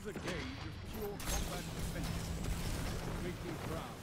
is a gauge of pure combat defense. Make me proud.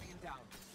Guardian down.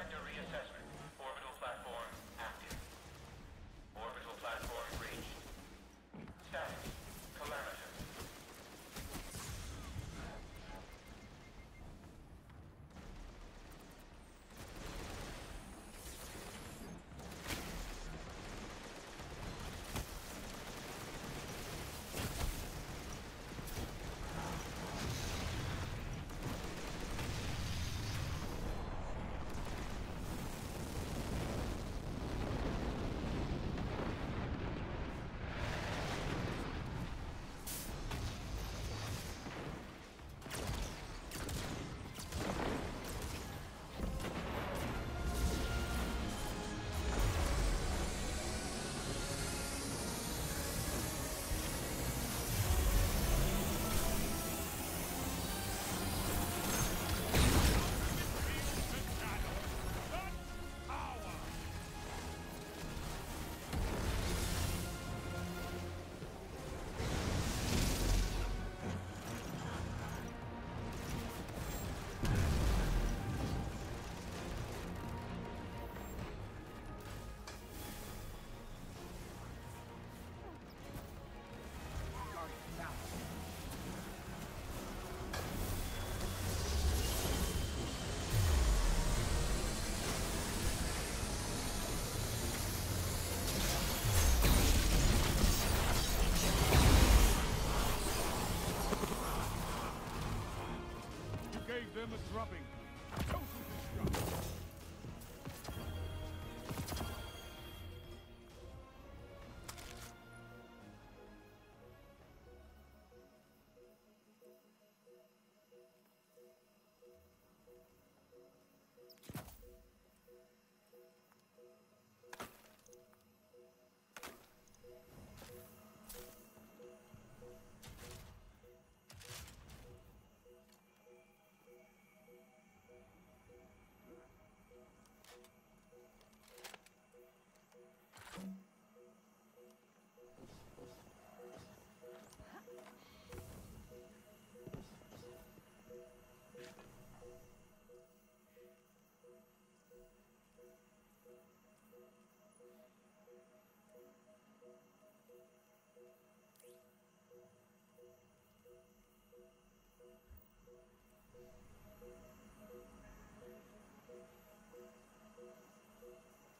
Defend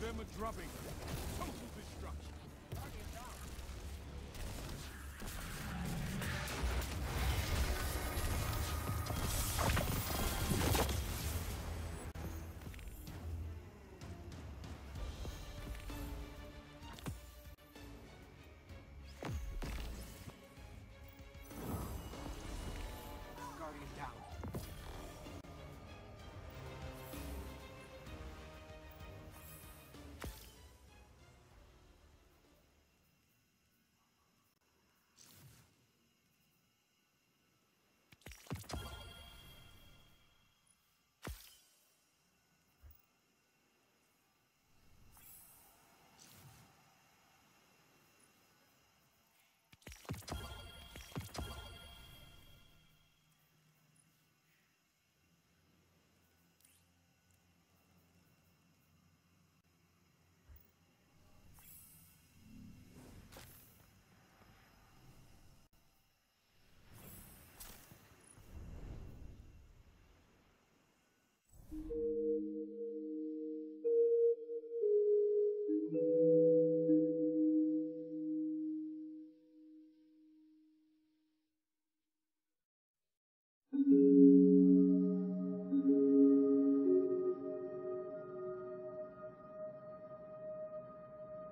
them a drubbing.